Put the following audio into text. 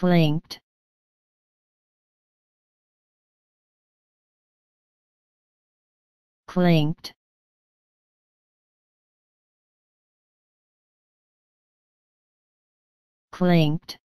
clinked, clinked, clinked.